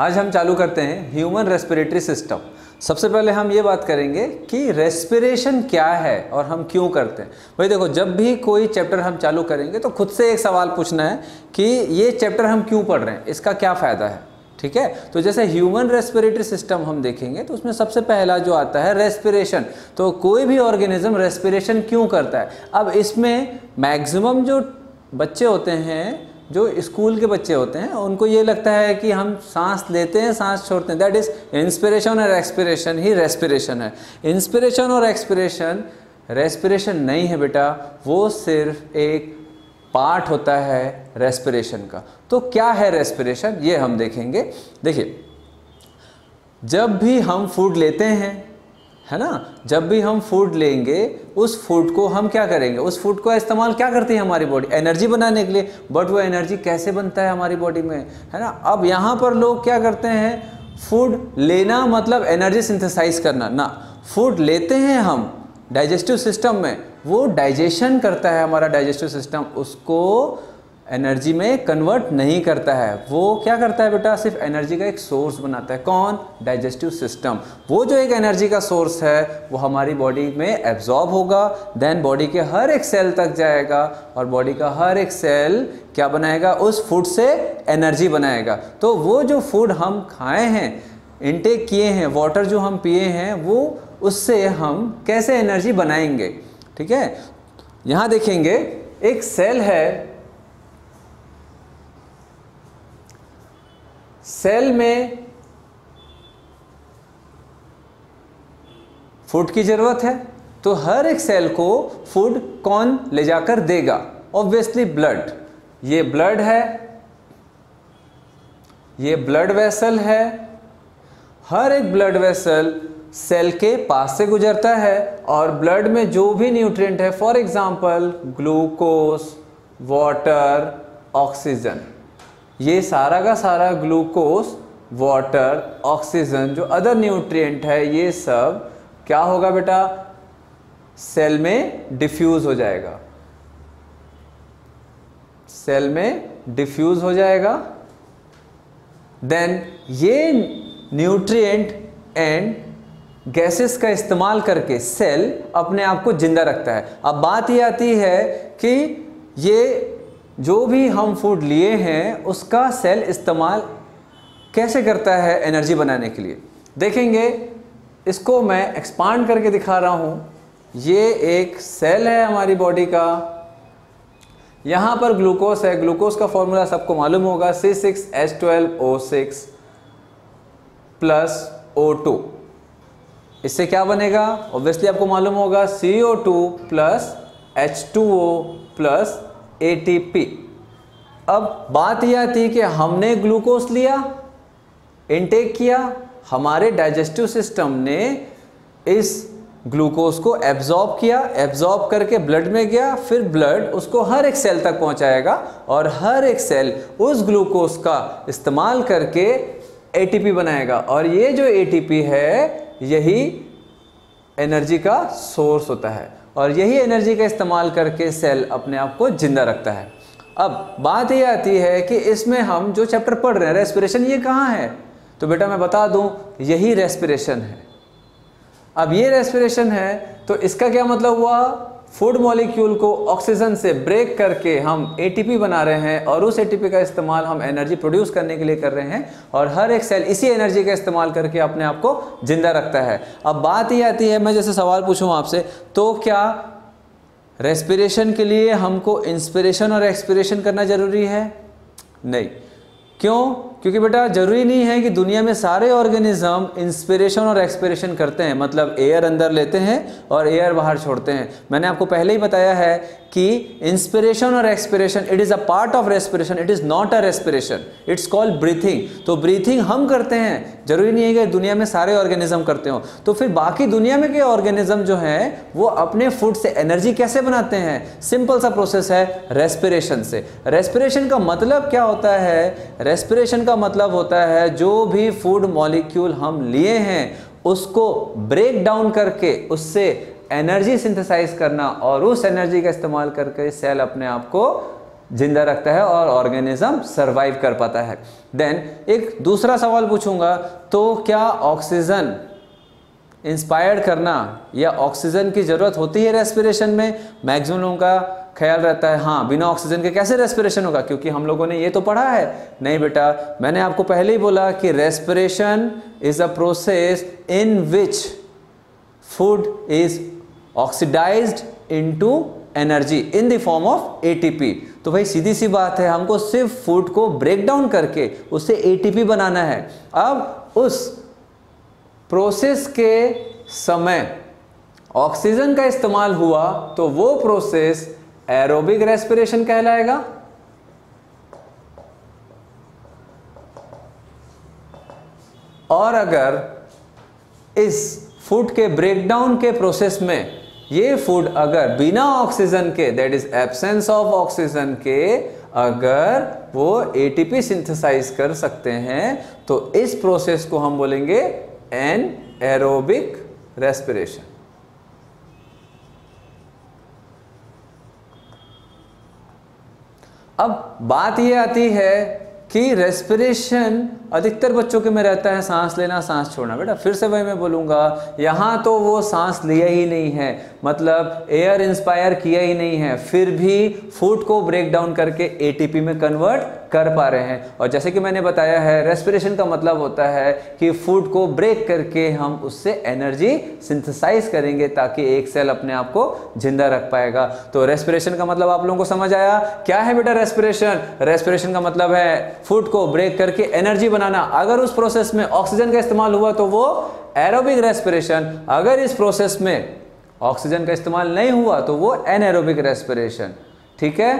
आज हम चालू करते हैं ह्यूमन रेस्पिरेटरी सिस्टम सबसे पहले हम ये बात करेंगे कि रेस्पिरेशन क्या है और हम क्यों करते हैं। भाई देखो, जब भी कोई चैप्टर हम चालू करेंगे तो खुद से एक सवाल पूछना है कि ये चैप्टर हम क्यों पढ़ रहे हैं, इसका क्या फ़ायदा है? ठीक है? तो जैसे ह्यूमन रेस्पिरेटरी सिस्टम हम देखेंगे तो उसमें सबसे पहला जो आता है रेस्पिरेशन तो कोई भी ऑर्गेनिज्म रेस्पिरेशन क्यों करता है? अब इसमें मैक्सिमम जो बच्चे होते हैं जो स्कूल के बच्चे होते हैं, उनको ये लगता है कि हम सांस लेते हैं, सांस छोड़ते हैं। दैट इज़ इंस्पिरेशन और एक्सपिरेशन ही रेस्पिरेशन है। इंस्पिरेशन और एक्सपिरेशन रेस्पिरेशन नहीं है बेटा। वो सिर्फ़ एक पार्ट होता है रेस्पिरेशन का। तो क्या है रेस्पिरेशन ये हम देखेंगे। देखिए, जब भी हम फ़ूड लेते हैं है ना? जब भी हम फ़ूड लेंगे, उस फ़ूड को हम क्या करेंगे? उस फ़ूड का इस्तेमाल क्या करती है हमारी बॉडी एनर्जी बनाने के लिए। बट वो एनर्जी कैसे बनता है हमारी बॉडी में? है ना? अब यहाँ पर लोग क्या करते हैं? फ़ूड लेना मतलब एनर्जी सिंथेसाइज करना। ना फ़ूड लेते हैं हम डाइजेस्टिव सिस्टम में। वो डाइजेशन करता है हमारा डाइजेस्टिव सिस्टम उसको एनर्जी में कन्वर्ट नहीं करता है। वो क्या करता है बेटा? सिर्फ़ एनर्जी का एक सोर्स बनाता है। कौन? Digestive system. वो जो एक एनर्जी का सोर्स है, वो हमारी बॉडी में एब्जॉर्ब होगा देन बॉडी के हर एक सेल तक जाएगा और बॉडी का हर एक सेल क्या बनाएगा? उस फ़ूड से एनर्जी बनाएगा। तो वो जो फ़ूड हम खाए हैं इनटेक किए हैं वाटर जो हम पिए हैं, वो उससे हम कैसे एनर्जी बनाएँगे? ठीक है? यहाँ देखेंगे, एक सेल है सेल में फ़ूड की ज़रूरत है तो हर एक सेल को फ़ूड कौन ले जाकर देगा? ऑब्वियसली ब्लड ये ब्लड है, ये ब्लड वेसल है। हर एक ब्लड वेसल सेल के पास से गुजरता है और ब्लड में जो भी न्यूट्रिएंट है for example glucose water oxygen ये सारा का सारा ग्लूकोज, वाटर, ऑक्सीजन, जो अदर न्यूट्रिएंट है, ये सब क्या होगा बेटा? सेल में डिफ्यूज हो जाएगा। सेल में डिफ्यूज हो जाएगा। देन ये न्यूट्रिएंट एंड गैसेस का इस्तेमाल करके सेल अपने आप को ज़िंदा रखता है। अब बात ये आती है कि ये जो भी हम फ़ूड लिए हैं, उसका सेल इस्तेमाल कैसे करता है एनर्जी बनाने के लिए? देखेंगे, इसको मैं एक्सपांड करके दिखा रहा हूँ। ये एक सेल है हमारी बॉडी का। यहाँ पर ग्लूकोज है। ग्लूकोज का फॉर्मूला सबको मालूम होगा। C six H twelve O six plus O two इससे क्या बनेगा? ऑब्वियसली आपको मालूम होगा। C O two plus H two O plus ATP अब बात यह आती कि हमने ग्लूकोज लिया इनटेक किया, हमारे डाइजेस्टिव सिस्टम ने इस ग्लूकोज को एब्जॉर्ब किया एब्जॉर्ब करके ब्लड में गया, फिर ब्लड उसको हर एक सेल तक पहुंचाएगा और हर एक सेल उस ग्लूकोज का इस्तेमाल करके एटीपी बनाएगा। और ये जो एटीपी है, यही एनर्जी का सोर्स होता है। और यही एनर्जी का इस्तेमाल करके सेल अपने आप को ज़िंदा रखता है। अब बात ये आती है कि इसमें हम जो चैप्टर पढ़ रहे हैं रेस्पिरेशन ये कहाँ है? तो बेटा मैं बता दूँ, यही रेस्पिरेशन है। अब ये रेस्पिरेशन है तो इसका क्या मतलब हुआ? फ़ूड मॉलिक्यूल को ऑक्सीजन से ब्रेक करके हम एटीपी बना रहे हैं और उस एटीपी का इस्तेमाल हम एनर्जी प्रोड्यूस करने के लिए कर रहे हैं और हर एक सेल इसी एनर्जी का इस्तेमाल करके अपने आप को ज़िंदा रखता है। अब बात ये आती है, मैं जैसे सवाल पूछूँ आपसे तो क्या रेस्पिरेशन के लिए हमको इंस्पिरेशन और एक्सपिरेशन करना ज़रूरी है? नहीं। क्यों? क्योंकि बेटा, ज़रूरी नहीं है कि दुनिया में सारे ऑर्गेनिज्म इंस्पिरेशन और एक्सपिरेशन करते हैं। मतलब एयर अंदर लेते हैं और एयर बाहर छोड़ते हैं। मैंने आपको पहले ही बताया है कि इंस्पिरेशन और expiration it is a part of respiration it is not a respiration it's called breathing तो ब्रीथिंग हम करते हैं। ज़रूरी नहीं है कि दुनिया में सारे ऑर्गेनिज्म करते हो। तो फिर बाकी दुनिया में के ऑर्गेनिज्म जो हैं, वो अपने फ़ूड से एनर्जी कैसे बनाते हैं? सिंपल सा प्रोसेस है रेस्पिरेशन से। रेस्पिरेशन का मतलब क्या होता है? रेस्पिरेशन का मतलब होता है जो भी फ़ूड मॉलिक्यूल हम लिए हैं, उसको ब्रेक डाउन करके उससे एनर्जी सिंथेसाइज करना और उस एनर्जी का इस्तेमाल करके सेल अपने आप को ज़िंदा रखता है और ऑर्गेनिज्म सरवाइव कर पाता है। देन एक दूसरा सवाल पूछूँगा तो क्या ऑक्सीजन इंस्पायर्ड करना या ऑक्सीजन की ज़रूरत होती है रेस्पिरेशन में? मैक्सिमम लोगों का ख्याल रहता है हाँ बिना ऑक्सीजन के कैसे रेस्पिरेशन होगा? क्योंकि हम लोगों ने ये तो पढ़ा है। नहीं बेटा, मैंने आपको पहले ही बोला कि respiration is a process in which food is oxidised into energy in the form of ATP तो भाई, सीधी सी बात है, हमको सिर्फ़ फ़ूड को ब्रेक डाउन करके उससे एटीपी बनाना है। अब उस प्रोसेस के समय ऑक्सीजन का इस्तेमाल हुआ तो वो प्रोसेस एरोबिक रेस्पिरेशन कहलाएगा। और अगर इस फ़ूड के ब्रेकडाउन के प्रोसेस में ये फ़ूड अगर बिना ऑक्सीजन के that is absence of oxygen के, अगर वो एटीपी सिंथेसाइज कर सकते हैं तो इस प्रोसेस को हम बोलेंगे एन एरोबिक रेस्पिरेशन अब बात ये आती है कि रेस्पिरेशन अधिकतर बच्चों के में रहता है, सांस लेना, सांस छोड़ना। बेटा, फिर से वही मैं बोलूँगा, यहाँ तो वो सांस लिया ही नहीं है। मतलब एयर इंस्पायर किया ही नहीं है। फिर भी फ़ूड को ब्रेक डाउन करके एटीपी में कन्वर्ट कर पा रहे हैं। और जैसे कि मैंने बताया है रेस्पिरेशन का मतलब होता है कि फ़ूड को ब्रेक करके हम उससे एनर्जी सिंथेसाइज करेंगे ताकि एक सेल अपने आप को ज़िंदा रख पाएगा। तो रेस्पिरेशन का मतलब आप लोगों को समझ आया? क्या है बेटा रेस्पिरेशन रेस्पिरेशन का मतलब है फ़ूड को ब्रेक करके एनर्जी बनाना। अगर उस प्रोसेस में ऑक्सीजन का इस्तेमाल हुआ तो वो एरोबिक रेस्पिरेशन अगर इस प्रोसेस में ऑक्सीजन का इस्तेमाल नहीं हुआ तो वो एनएरोबिक रेस्पिरेशन ठीक है?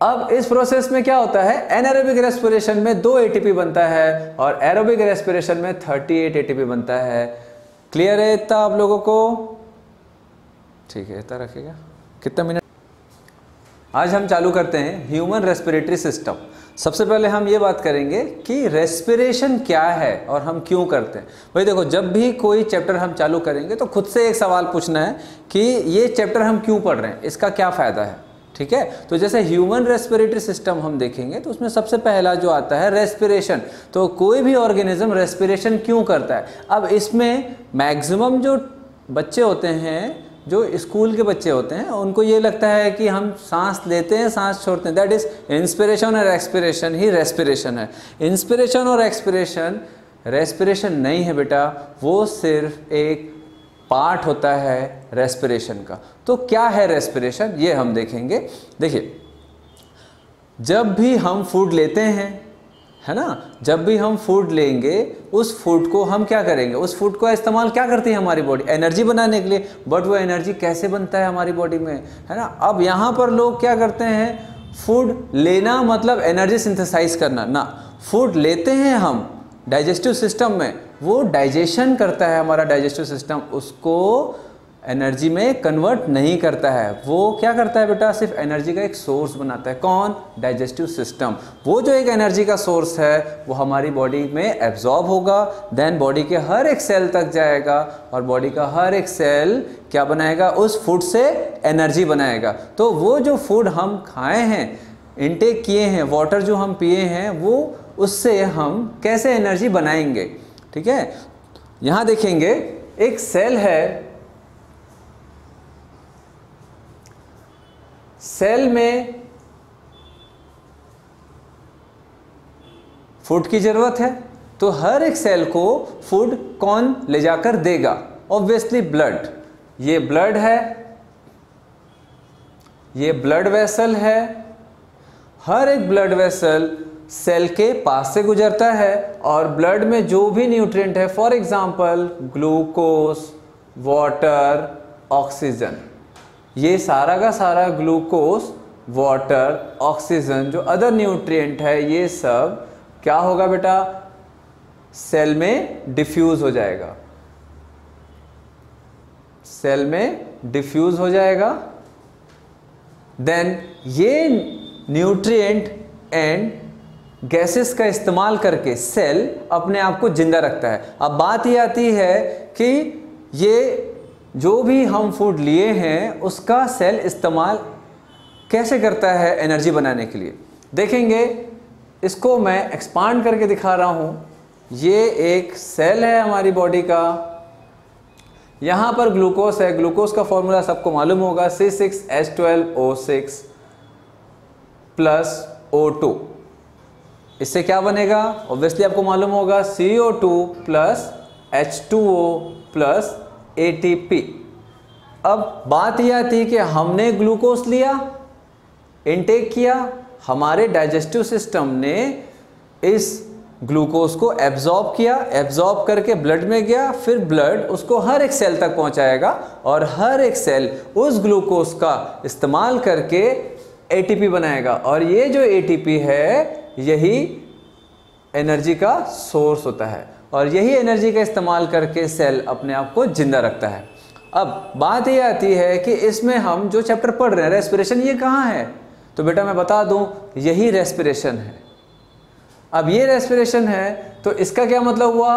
अब इस प्रोसेस में क्या होता है? एनएरोबिक रेस्पिरेशन में दो एटीपी बनता है और एरोबिक रेस्पिरेशन में 38 एटीपी बनता है। क्लियर है इतना आप लोगों को? ठीक है, इतना रखेगा कितना मिनट? आज हम चालू करते हैं ह्यूमन रेस्पिरेटरी सिस्टम सबसे पहले हम ये बात करेंगे कि रेस्पिरेशन क्या है और हम क्यों करते हैं। भाई देखो, जब भी कोई चैप्टर हम चालू करेंगे तो खुद से एक सवाल पूछना है कि ये चैप्टर हम क्यों पढ़ रहे हैं, इसका क्या फ़ायदा है? ठीक है? तो जैसे ह्यूमन रेस्पिरेटरी सिस्टम हम देखेंगे तो उसमें सबसे पहला जो आता है रेस्पिरेशन तो कोई भी ऑर्गेनिज्म रेस्पिरेशन क्यों करता है? अब इसमें मैक्सिमम जो बच्चे होते हैं जो स्कूल के बच्चे होते हैं, उनको ये लगता है कि हम सांस लेते हैं, सांस छोड़ते हैं। दैट इज़ इंस्पिरेशन और एक्सपिरेशन ही रेस्पिरेशन है। इंस्पिरेशन और एक्सपिरेशन रेस्पिरेशन नहीं है बेटा। वो सिर्फ़ एक पार्ट होता है रेस्पिरेशन का। तो क्या है रेस्पिरेशन ये हम देखेंगे। देखिए, जब भी हम फ़ूड लेते हैं है ना? जब भी हम फ़ूड लेंगे, उस फ़ूड को हम क्या करेंगे? उस फ़ूड का इस्तेमाल क्या करती है हमारी बॉडी एनर्जी बनाने के लिए। बट वो एनर्जी कैसे बनता है हमारी बॉडी में? है ना? अब यहाँ पर लोग क्या करते हैं? फ़ूड लेना मतलब एनर्जी सिंथेसाइज करना। ना फ़ूड लेते हैं हम डाइजेस्टिव सिस्टम में। वो डाइजेशन करता है हमारा डाइजेस्टिव सिस्टम उसको एनर्जी में कन्वर्ट नहीं करता है। वो क्या करता है बेटा? सिर्फ़ एनर्जी का एक सोर्स बनाता है। कौन? Digestive system. वो जो एक एनर्जी का सोर्स है, वो हमारी बॉडी में एब्जॉर्ब होगा देन बॉडी के हर एक सेल तक जाएगा और बॉडी का हर एक सेल क्या बनाएगा? उस फ़ूड से एनर्जी बनाएगा। तो वो जो फ़ूड हम खाए हैं इनटेक किए हैं वाटर जो हम पिए हैं, वो उससे हम कैसे एनर्जी बनाएँगे? ठीक है? यहाँ देखेंगे, एक सेल है सेल में फ़ूड की ज़रूरत है तो हर एक सेल को फ़ूड कौन ले जाकर देगा? ऑब्वियसली ब्लड ये ब्लड है, ये ब्लड वेसल है, हर एक ब्लड वेसल सेल के पास से गुजरता है और ब्लड में जो भी न्यूट्रिएंट है for example glucose water oxygen ये सारा का सारा ग्लूकोस वाटर, ऑक्सीजन, जो अदर न्यूट्रिएंट है, ये सब क्या होगा बेटा? सेल में डिफ्यूज हो जाएगा। सेल में डिफ्यूज हो जाएगा। देन ये न्यूट्रिएंट एंड गैसेस का इस्तेमाल करके सेल अपने आप को ज़िंदा रखता है। अब बात ये आती है कि ये जो भी हम फ़ूड लिए हैं, उसका सेल इस्तेमाल कैसे करता है एनर्जी बनाने के लिए? देखेंगे, इसको मैं एक्सपांड करके दिखा रहा हूँ। ये एक सेल है हमारी बॉडी का। यहाँ पर ग्लूकोज है। ग्लूकोज का फॉर्मूला सबको मालूम होगा। C six H twelve O six plus O two इससे क्या बनेगा? ऑब्वियसली आपको मालूम होगा। C O two plus H two O plus A T P अब बात यह आती कि हमने ग्लूकोज लिया इनटेक किया, हमारे डाइजेस्टिव सिस्टम ने इस ग्लूकोज को एब्जॉर्ब किया एब्जॉर्ब करके ब्लड में गया, फिर ब्लड उसको हर एक सेल तक पहुंचाएगा और हर एक सेल उस ग्लूकोज का इस्तेमाल करके एटीपी बनाएगा। और ये जो एटीपी है, यही एनर्जी का सोर्स होता है। और यही एनर्जी का इस्तेमाल करके सेल अपने आप को ज़िंदा रखता है। अब बात ये आती है कि इसमें हम जो चैप्टर पढ़ रहे हैं, रेस्पिरेशन ये कहाँ है? तो बेटा मैं बता दूँ, यही रेस्पिरेशन है। अब ये रेस्पिरेशन है तो इसका क्या मतलब हुआ?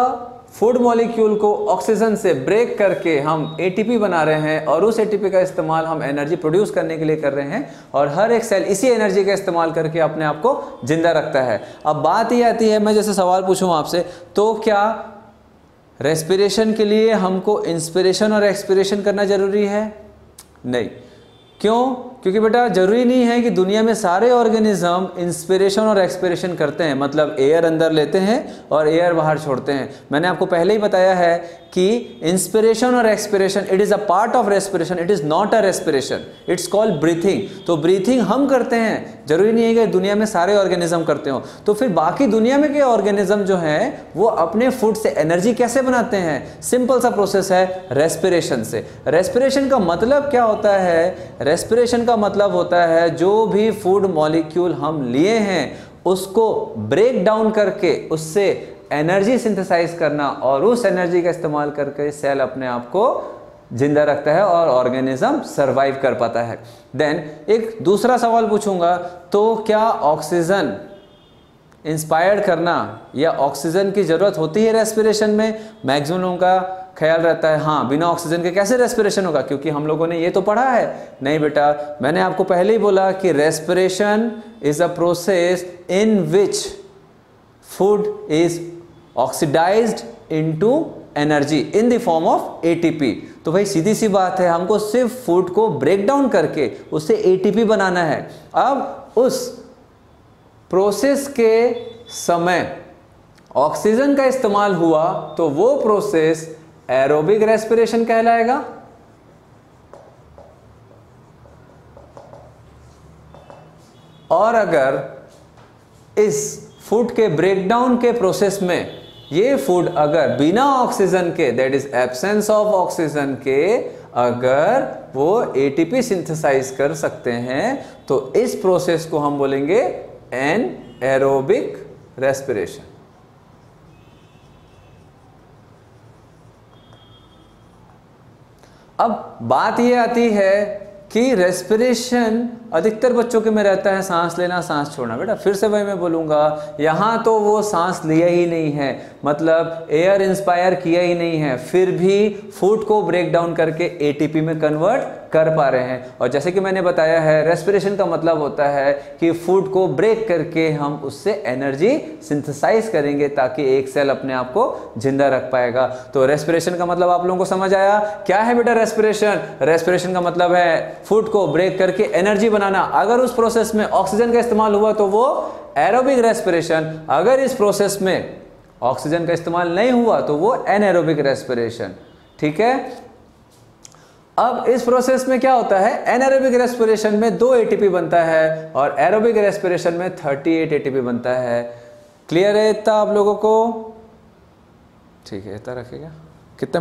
फ़ूड मॉलिक्यूल को ऑक्सीजन से ब्रेक करके हम एटीपी बना रहे हैं और उस एटीपी का इस्तेमाल हम एनर्जी प्रोड्यूस करने के लिए कर रहे हैं और हर एक सेल इसी एनर्जी का इस्तेमाल करके अपने आप को ज़िंदा रखता है। अब बात ये आती है, मैं जैसे सवाल पूछूँ आपसे तो क्या रेस्पिरेशन के लिए हमको इंस्पिरेशन और एक्सपिरेशन करना ज़रूरी है? नहीं। क्यों? क्योंकि बेटा, ज़रूरी नहीं है कि दुनिया में सारे ऑर्गेनिज्म इंस्पिरेशन और एक्सपिरेशन करते हैं। मतलब एयर अंदर लेते हैं और एयर बाहर छोड़ते हैं। मैंने आपको पहले ही बताया है कि इंस्पिरेशन और expiration it is a part of respiration it is not a respiration it's called breathing तो ब्रीथिंग हम करते हैं। ज़रूरी नहीं है कि दुनिया में सारे ऑर्गेनिज्म करते हो। तो फिर बाकी दुनिया में के ऑर्गेनिज्म जो हैं, वो अपने फ़ूड से एनर्जी कैसे बनाते हैं? सिंपल सा प्रोसेस है रेस्पिरेशन से। रेस्पिरेशन का मतलब क्या होता है? रेस्पिरेशन का मतलब होता है जो भी फ़ूड मॉलिक्यूल हम लिए हैं, उसको ब्रेक डाउन करके उससे एनर्जी सिंथेसाइज करना और उस एनर्जी का इस्तेमाल करके सेल अपने आप को ज़िंदा रखता है और ऑर्गेनिज्म सरवाइव कर पाता है। देन एक दूसरा सवाल पूछूँगा तो क्या ऑक्सीजन इंस्पायर्ड करना या ऑक्सीजन की ज़रूरत होती है रेस्पिरेशन में? मैक्सिमम लोगों का ख्याल रहता है हाँ बिना ऑक्सीजन के कैसे रेस्पिरेशन होगा? क्योंकि हम लोगों ने ये तो पढ़ा है। नहीं बेटा, मैंने आपको पहले ही बोला कि respiration is a process in which food is oxidised into energy in the form of ATP तो भाई, सीधी सी बात है, हमको सिर्फ़ फ़ूड को ब्रेक डाउन करके उससे एटीपी बनाना है। अब उस प्रोसेस के समय ऑक्सीजन का इस्तेमाल हुआ तो वो प्रोसेस एरोबिक रेस्पिरेशन कहलाएगा। और अगर इस फ़ूड के ब्रेकडाउन के प्रोसेस में ये फ़ूड अगर बिना ऑक्सीजन के that is absence of oxygen के, अगर वो एटीपी सिंथेसाइज कर सकते हैं तो इस प्रोसेस को हम बोलेंगे एन एरोबिक रेस्पिरेशन अब बात ये आती है कि रेस्पिरेशन अधिकतर बच्चों के में रहता है, सांस लेना, सांस छोड़ना। बेटा, फिर से वही मैं बोलूँगा, यहाँ तो वो सांस लिया ही नहीं है मतलब एयर इंस्पायर किया ही नहीं है, फिर भी फ़ूड को ब्रेक डाउन करके एटीपी में कन्वर्ट कर पा रहे हैं। और जैसे कि मैंने बताया है रेस्पिरेशन का मतलब होता है कि फ़ूड को ब्रेक करके हम उससे एनर्जी सिंथेसाइज करेंगे ताकि एक सेल अपने आप को ज़िंदा रख पाएगा। तो रेस्पिरेशन का मतलब आप लोगों को समझ आया? क्या है बेटा रेस्पिरेशन रेस्पिरेशन का मतलब है फ़ूड को ब्रेक करके एनर्जी बनाना। अगर उस प्रोसेस में ऑक्सीजन का इस्तेमाल हुआ तो वो एरोबिक रेस्पिरेशन अगर इस प्रोसेस में ऑक्सीजन का इस्तेमाल नहीं हुआ तो वो एनएरोबिक रेस्पिरेशन ठीक है? अब इस प्रोसेस में क्या होता है? एनएरोबिक रेस्पिरेशन में दो एटीपी बनता है और एरोबिक रेस्पिरेशन में 38 एटीपी बनता है। क्लियर है इतना आप लोगों को? ठीक है, इतना रखेगा कितना